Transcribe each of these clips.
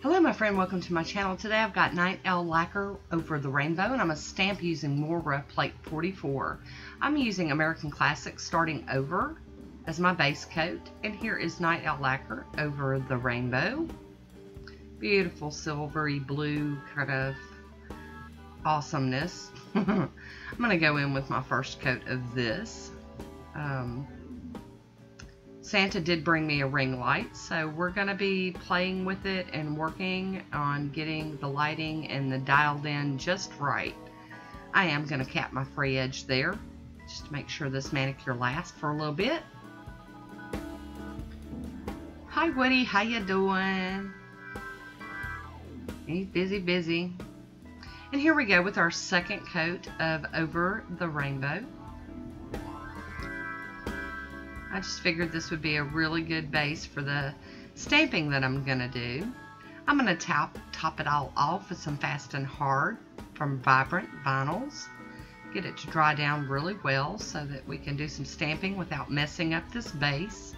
Hello my friend, welcome to my channel. Today I've got Night Owl Lacquer over the rainbow and I'm a stamp using Moyra Plate 44. I'm using American Classic starting over as my base coat and here is Night Owl Lacquer over the rainbow. Beautiful silvery blue kind of awesomeness. I'm going to go in with my first coat of this. Um, Santa did bring me a ring light, so we're going to be playing with it and working on getting the lighting and the dialed in just right. I am going to cap my free edge there, just to make sure this manicure lasts for a little bit. Hi Woody, how you doing? He's busy, busy. And here we go with our second coat of Over the Rainbow. I just figured this would be a really good base for the stamping that I'm going to do. I'm going to top, top it all off with some Fast and Hard from Vibrant Vinyls. Get it to dry down really well so that we can do some stamping without messing up this base.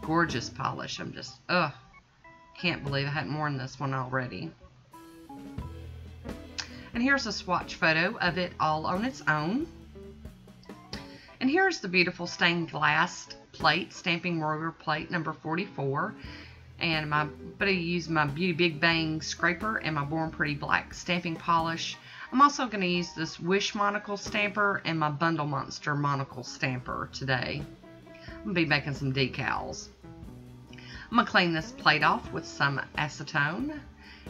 Gorgeous polish. I'm just, ugh, can't believe I hadn't worn this one already. And here's a swatch photo of it all on its own. And here's the beautiful stained glass plate, Stamping Roller plate number 44. And my, but I use my Beauty Big Bang scraper and my Born Pretty Black stamping polish. I'm also going to use this Wish Monocle stamper and my Bundle Monster Monocle stamper today. I'm going to be making some decals. I'm going to clean this plate off with some acetone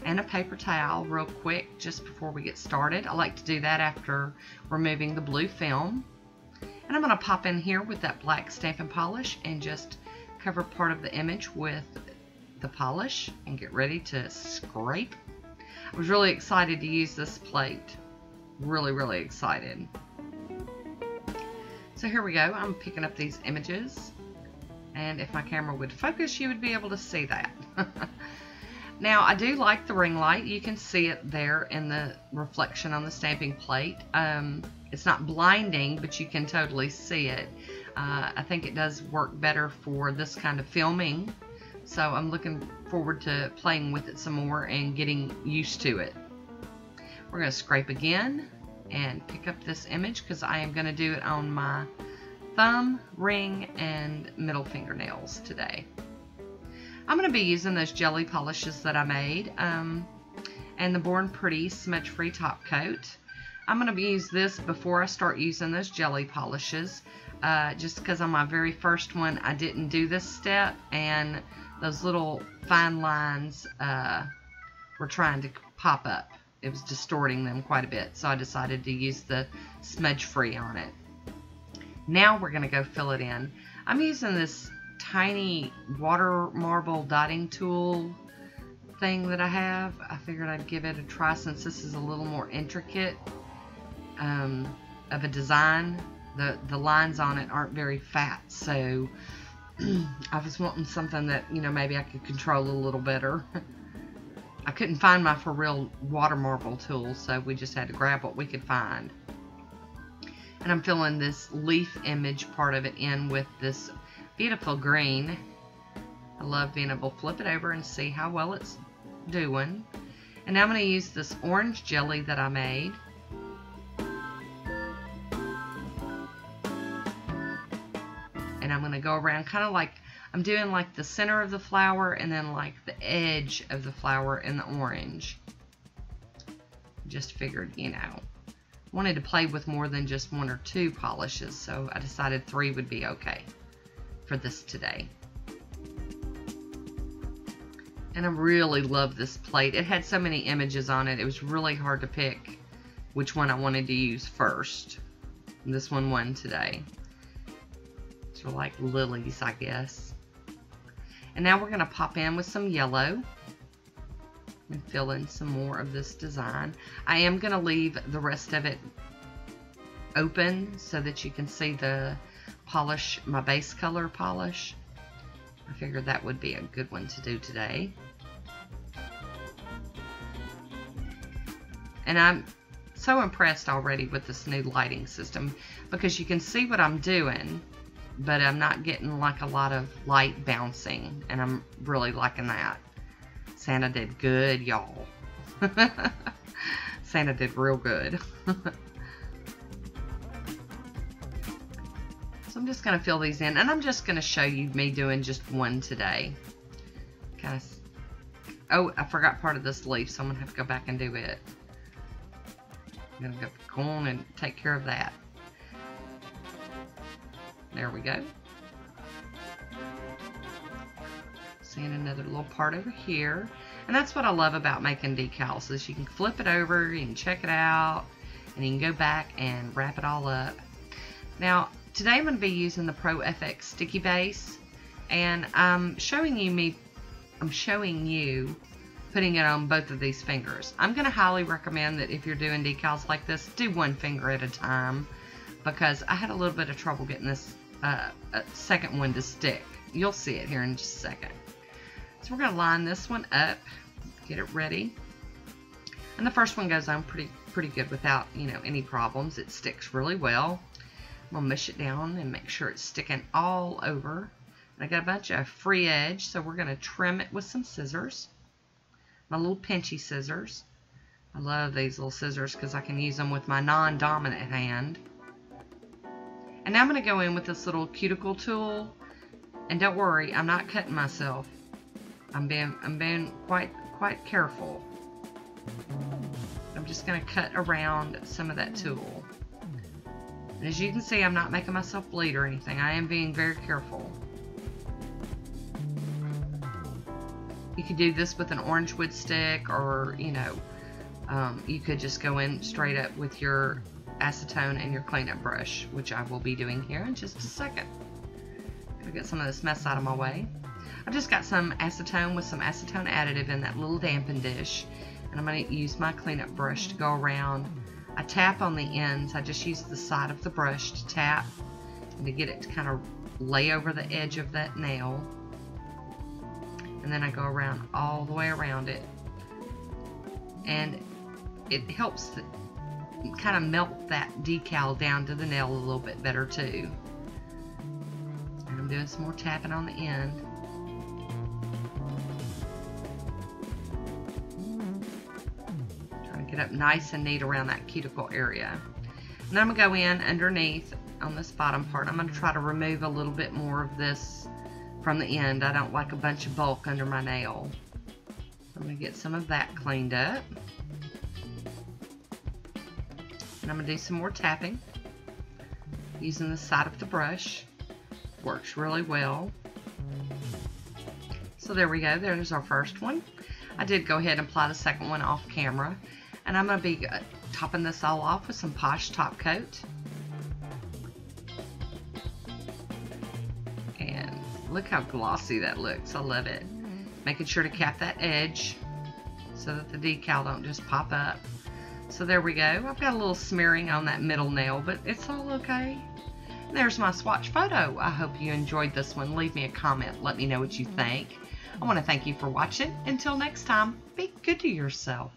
and a paper towel real quick just before we get started. I like to do that after removing the blue film. And I'm going to pop in here with that black stamping polish and just cover part of the image with the polish and get ready to scrape. I was really excited to use this plate. Really, really excited. So here we go. I'm picking up these images. And if my camera would focus, you would be able to see that. now, I do like the ring light. You can see it there in the reflection on the stamping plate. Um, it's not blinding, but you can totally see it. Uh, I think it does work better for this kind of filming. So I'm looking forward to playing with it some more and getting used to it. We're going to scrape again and pick up this image because I am going to do it on my thumb, ring, and middle fingernails today. I'm going to be using those jelly polishes that I made um, and the Born Pretty Smudge Free Top Coat. I'm going to use this before I start using those jelly polishes. Uh, just because on my very first one I didn't do this step and those little fine lines uh, were trying to pop up. It was distorting them quite a bit so I decided to use the smudge free on it. Now we're going to go fill it in. I'm using this tiny water marble dotting tool thing that I have. I figured I'd give it a try since this is a little more intricate um, of a design. The, the lines on it aren't very fat, so I was wanting something that, you know, maybe I could control a little better. I couldn't find my for real water marble tool, so we just had to grab what we could find. And I'm filling this leaf image part of it in with this beautiful green. I love being able to flip it over and see how well it's doing. And now I'm going to use this orange jelly that I made. To go around kind of like I'm doing like the center of the flower and then like the edge of the flower in the orange. Just figured, you know, wanted to play with more than just one or two polishes, so I decided three would be okay for this today. And I really love this plate. It had so many images on it, it was really hard to pick which one I wanted to use first. This one won today. They're like lilies, I guess. And now we're going to pop in with some yellow and fill in some more of this design. I am going to leave the rest of it open so that you can see the polish, my base color polish. I figured that would be a good one to do today. And I'm so impressed already with this new lighting system because you can see what I'm doing but I'm not getting like a lot of light bouncing, and I'm really liking that. Santa did good, y'all. Santa did real good. so I'm just going to fill these in, and I'm just going to show you me doing just one today. Kind of. Oh, I forgot part of this leaf, so I'm going to have to go back and do it. I'm going to go on and take care of that. There we go. Seeing another little part over here. And that's what I love about making decals is you can flip it over, can check it out, and you can go back and wrap it all up. Now, today I'm going to be using the Pro FX Sticky Base, and I'm showing you me, I'm showing you putting it on both of these fingers. I'm going to highly recommend that if you're doing decals like this, do one finger at a time because I had a little bit of trouble getting this uh, second one to stick. You'll see it here in just a second. So we're going to line this one up, get it ready. And the first one goes on pretty pretty good without, you know, any problems. It sticks really well. I'm going to mush it down and make sure it's sticking all over. And I got a bunch of free edge, so we're going to trim it with some scissors. My little pinchy scissors. I love these little scissors because I can use them with my non-dominant hand. And now I'm going to go in with this little cuticle tool. And don't worry, I'm not cutting myself. I'm being, I'm being quite, quite careful. I'm just going to cut around some of that tool. And as you can see, I'm not making myself bleed or anything. I am being very careful. You could do this with an orange wood stick or, you know, um, you could just go in straight up with your acetone and your cleanup brush, which I will be doing here in just a second. Gotta get some of this mess out of my way. I've just got some acetone with some acetone additive in that little dampen dish, and I'm to use my cleanup brush to go around. I tap on the ends. I just use the side of the brush to tap and to get it to kind of lay over the edge of that nail. And then I go around all the way around it. And it helps kind of melt that decal down to the nail a little bit better too. And I'm doing some more tapping on the end. Trying to get up nice and neat around that cuticle area. And I'm going to go in underneath on this bottom part. I'm going to try to remove a little bit more of this from the end. I don't like a bunch of bulk under my nail. I'm going to get some of that cleaned up. And I'm going to do some more tapping using the side of the brush. Works really well. So there we go. There's our first one. I did go ahead and apply the second one off camera. And I'm going to be uh, topping this all off with some Posh Top Coat. And look how glossy that looks. I love it. Making sure to cap that edge so that the decal don't just pop up. So there we go. I've got a little smearing on that middle nail, but it's all okay. There's my swatch photo. I hope you enjoyed this one. Leave me a comment. Let me know what you think. I want to thank you for watching. Until next time, be good to yourself.